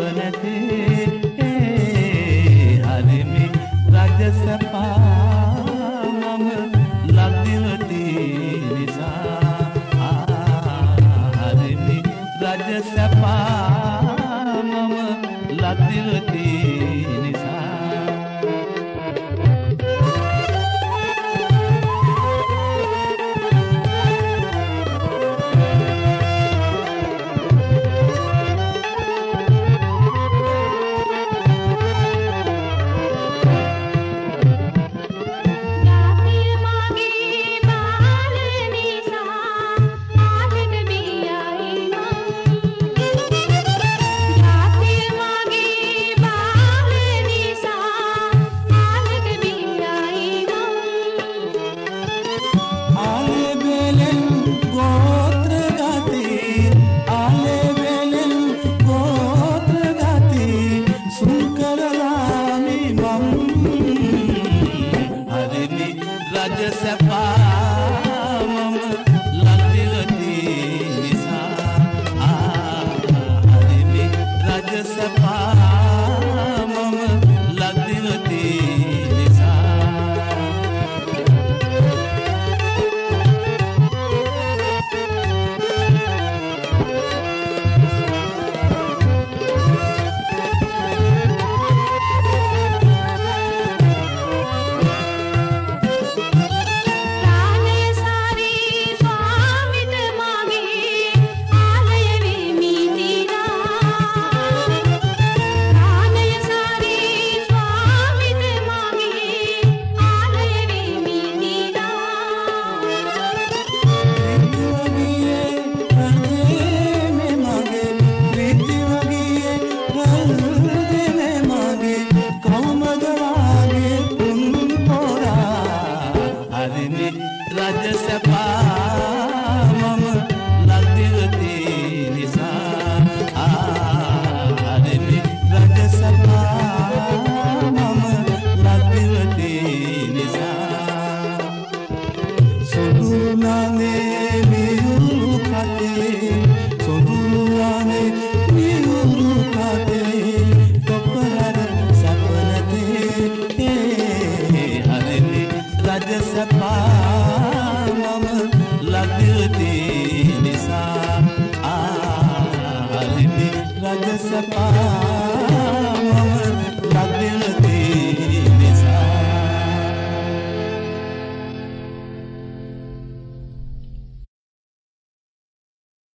மனது yourself. राजसभा سام لڳ the سان آج سپا